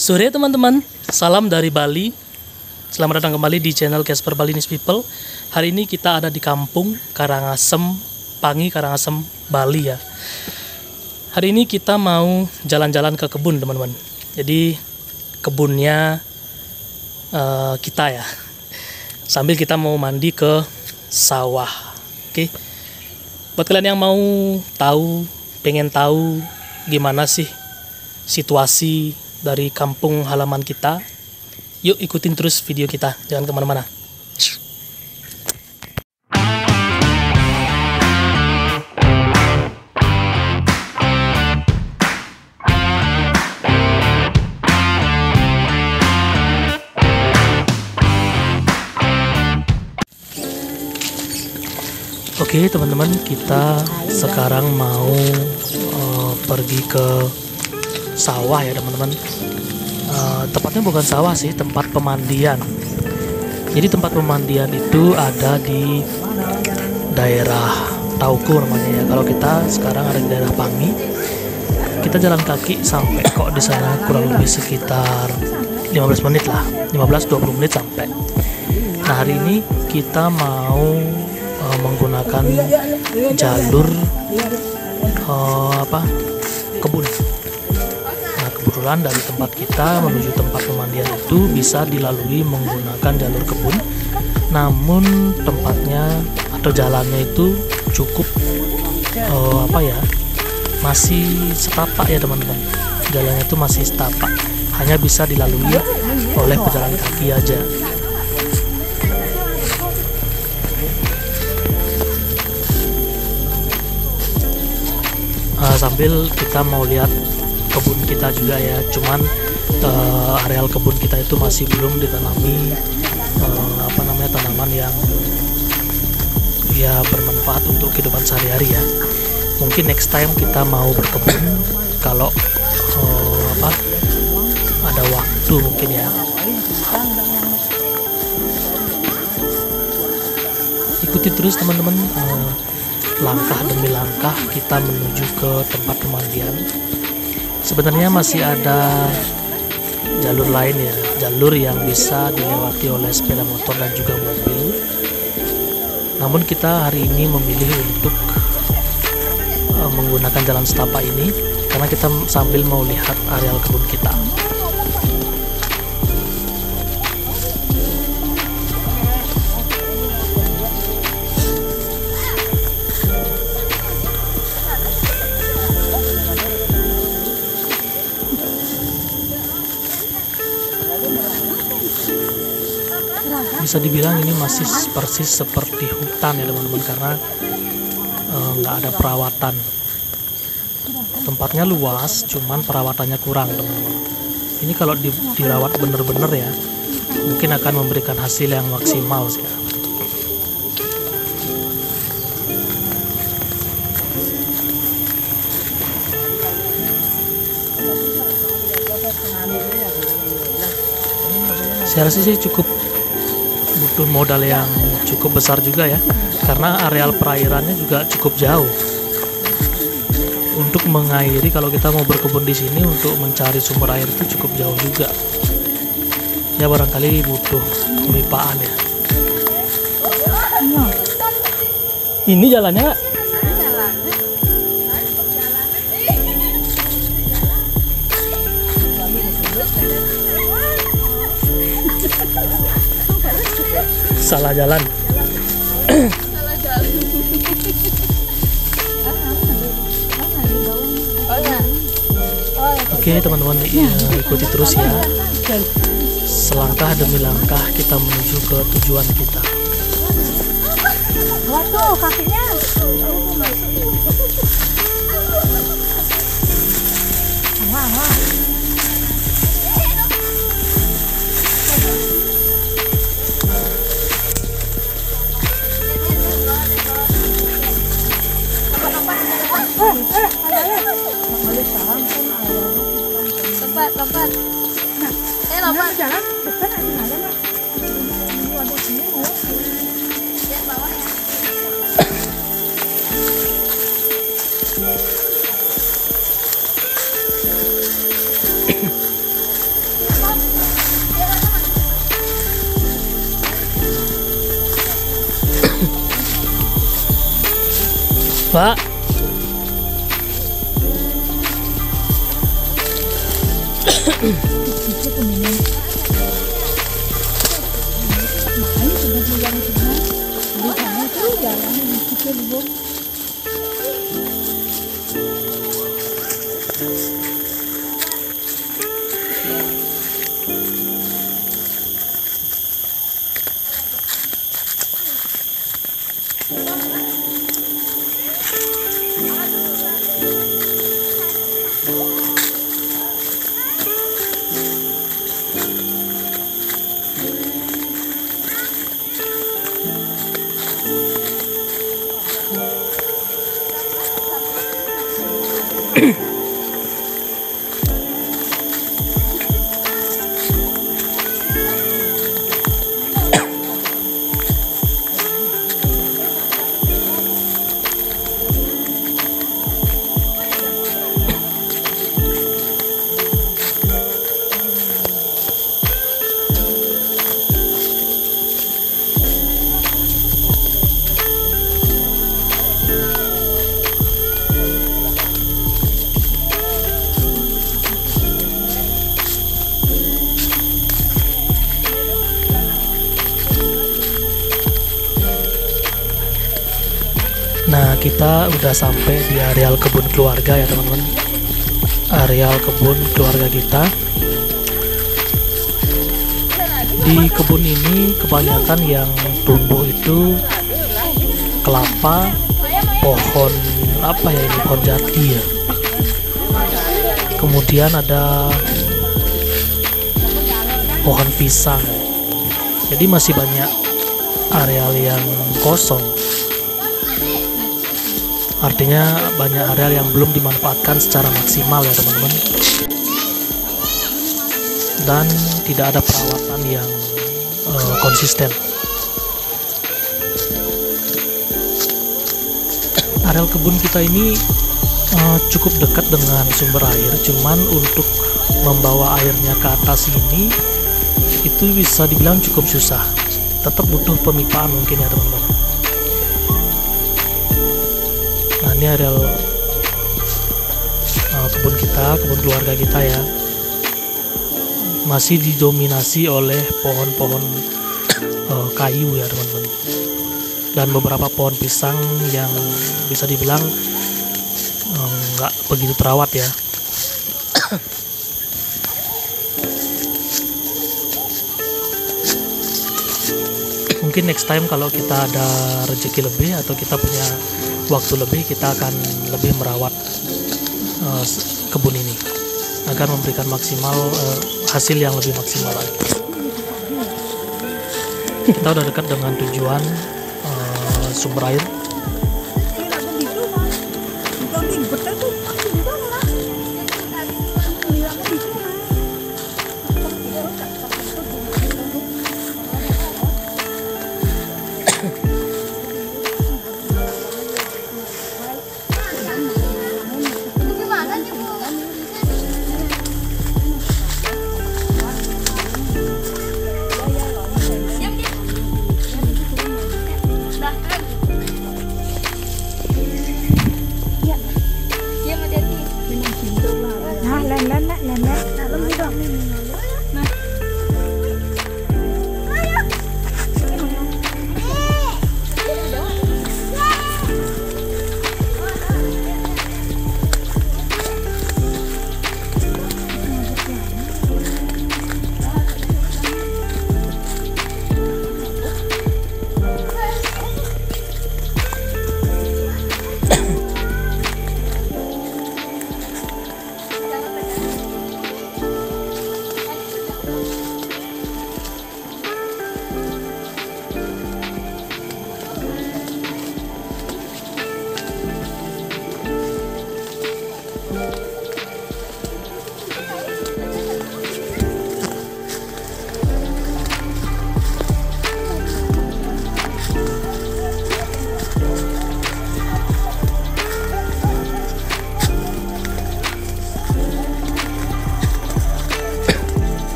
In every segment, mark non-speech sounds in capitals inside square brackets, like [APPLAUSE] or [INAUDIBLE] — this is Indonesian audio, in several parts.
Sore teman-teman, salam dari Bali. Selamat datang kembali di channel Casper Balinese People. Hari ini kita ada di kampung Karangasem, Pangi Karangasem, Bali ya. Hari ini kita mau jalan-jalan ke kebun teman-teman. Jadi kebunnya eh, kita ya. Sambil kita mau mandi ke sawah. Oke. Buat kalian yang mau tahu, pengen tahu gimana sih situasi dari kampung halaman kita, yuk ikutin terus video kita, jangan ke mana-mana. Oke teman-teman, kita sekarang mau eh, pergi ke sawah ya teman-teman. Eh, tepatnya bukan sawah sih, tempat pemandian. Jadi tempat pemandian itu ada di daerah Tauku namanya ya. Kalau kita sekarang ada di daerah Pangi, kita jalan kaki sampai kok di sana kurang lebih sekitar 15 menit lah, 15-20 menit sampai. Nah hari ini kita mau eh, menggunakan jalur eh, apa kebun. Kebetulan dari tempat kita menuju tempat pemandian itu bisa dilalui menggunakan jalur kebun. Namun tempatnya atau jalannya itu cukup eh, apa ya masih setapak ya teman-teman. Jalannya itu masih setapak, hanya bisa dilalui oleh pejalan kaki aja. Uh, sambil kita mau lihat kebun kita juga ya. Cuman uh, areal kebun kita itu masih belum ditanami uh, apa namanya tanaman yang ya bermanfaat untuk kehidupan sehari-hari ya. Mungkin next time kita mau berkebun kalau uh, apa ada waktu mungkin ya. Ikuti terus teman-teman uh, langkah demi langkah kita menuju ke tempat pemandian sebenarnya masih ada jalur lain ya jalur yang bisa dilewati oleh sepeda motor dan juga mobil. Namun kita hari ini memilih untuk uh, menggunakan jalan setapak ini karena kita sambil mau lihat areal kebun kita bisa dibilang ini masih persis seperti hutan ya teman-teman karena eh, nggak ada perawatan tempatnya luas cuman perawatannya kurang teman-teman ini kalau di- dirawat bener-bener ya mungkin akan memberikan hasil yang maksimal sih ya. saya rasa sih cukup butuh modal yang cukup besar juga ya karena areal perairannya juga cukup jauh. Untuk mengairi kalau kita mau berkebun di sini untuk mencari sumber air itu cukup jauh juga. Ya barangkali butuh pemipaan ya. Ini jalannya salah jalan Oke teman-teman ya, ikuti terus ya Selangkah demi langkah kita menuju ke tujuan kita Waduh, kakinya. Wah, wah. Lompat, lompat. Nah, eh lompat. Jalan. Pak. Itu kemudian Nah, kita udah sampai di areal kebun keluarga ya, teman-teman. Areal kebun keluarga kita. Di kebun ini kebanyakan yang tumbuh itu kelapa, pohon apa ya ini pohon jati ya. Kemudian ada pohon pisang. Jadi masih banyak areal yang kosong. Artinya banyak areal yang belum dimanfaatkan secara maksimal ya teman-teman. Dan tidak ada perawatan yang eh, konsisten. Areal kebun kita ini eh, cukup dekat dengan sumber air, cuman untuk membawa airnya ke atas ini itu bisa dibilang cukup susah. Tetap butuh pemipaan mungkin ya teman-teman. Ini areal uh, kebun kita, kebun keluarga kita ya. Masih didominasi oleh pohon-pohon uh, kayu ya teman-teman. Dan beberapa pohon pisang yang bisa dibilang uh, nggak begitu terawat ya. [COUGHS] Mungkin next time kalau kita ada rezeki lebih atau kita punya waktu lebih kita akan lebih merawat uh, kebun ini agar memberikan maksimal uh, hasil yang lebih maksimal lagi. Kita udah dekat dengan tujuan uh, sumber air.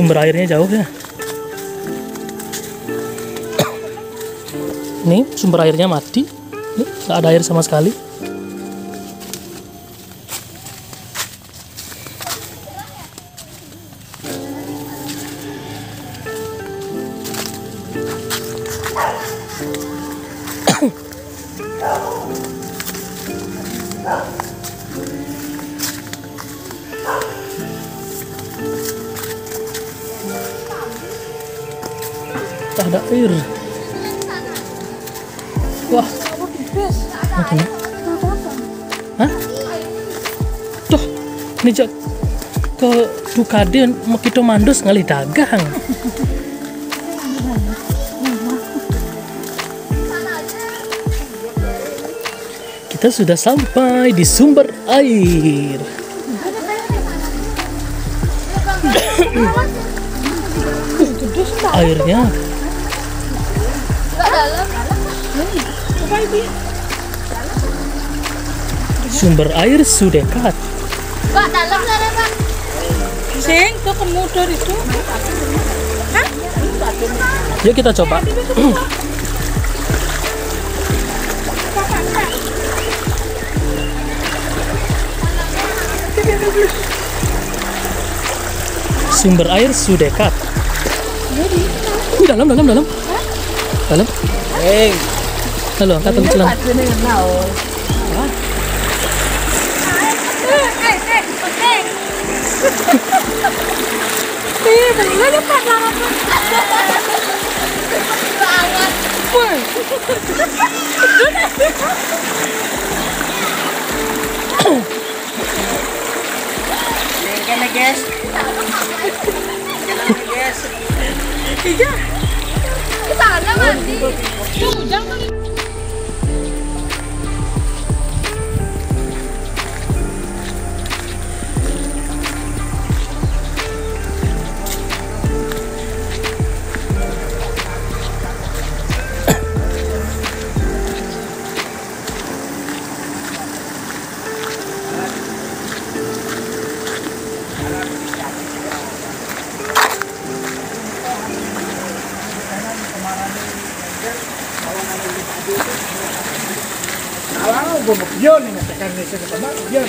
Sumber airnya jauh ya. Ini sumber airnya mati. Ini nggak ada air sama sekali ada air wah Makin. Hah? Tuh, ini jak ke Dukaden makito mandos ngali dagang. Kita sudah sampai di sumber air. [COUGHS] Airnya sumber air sudah dekat. Enggak dalam sana, Pak. Sing, tuh kemudian itu. Yuk kita coba. Sumber air sudah dekat. Wih, dalam, dalam, dalam. Dalam. Halo, angkat dulu celang. Ih, bener ya Pak Lara. Banget. Iya, Ke sana mandi.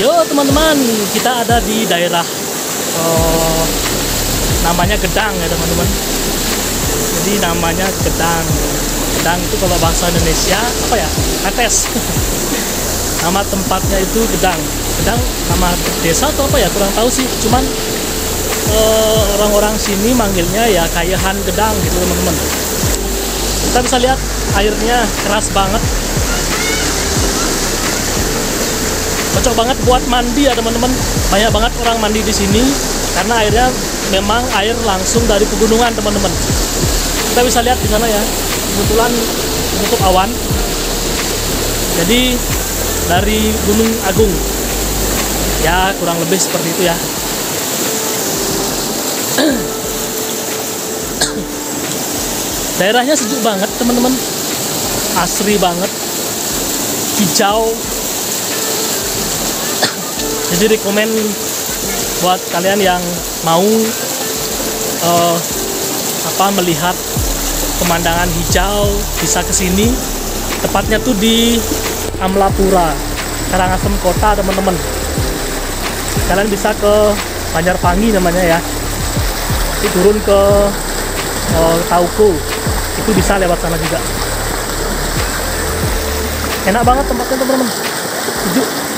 Yo teman-teman, kita ada di daerah eh, namanya Gedang ya teman-teman. Jadi namanya Gedang. Gedang itu kalau bahasa Indonesia apa ya? Ates. [LAUGHS] nama tempatnya itu Gedang. Gedang nama desa atau apa ya? Kurang tahu sih. Cuman eh, orang-orang sini manggilnya ya Kayahan Gedang gitu teman-teman. Kita bisa lihat airnya keras banget cocok banget buat mandi ya teman-teman. Banyak banget orang mandi di sini karena airnya memang air langsung dari pegunungan teman-teman. Kita bisa lihat di sana ya kebetulan menutup awan. Jadi dari Gunung Agung. Ya kurang lebih seperti itu ya. [CLEARS THROAT] Daerahnya sejuk banget teman-teman. Asri banget. Hijau jadi rekomen buat kalian yang mau eh, apa melihat pemandangan hijau bisa ke sini tepatnya tuh di Amlapura Karangasem Kota teman-teman. Kalian bisa ke Banjarpangi namanya ya. Itu turun ke eh, Tauko itu bisa lewat sana juga. Enak banget tempatnya teman-teman. Sejuk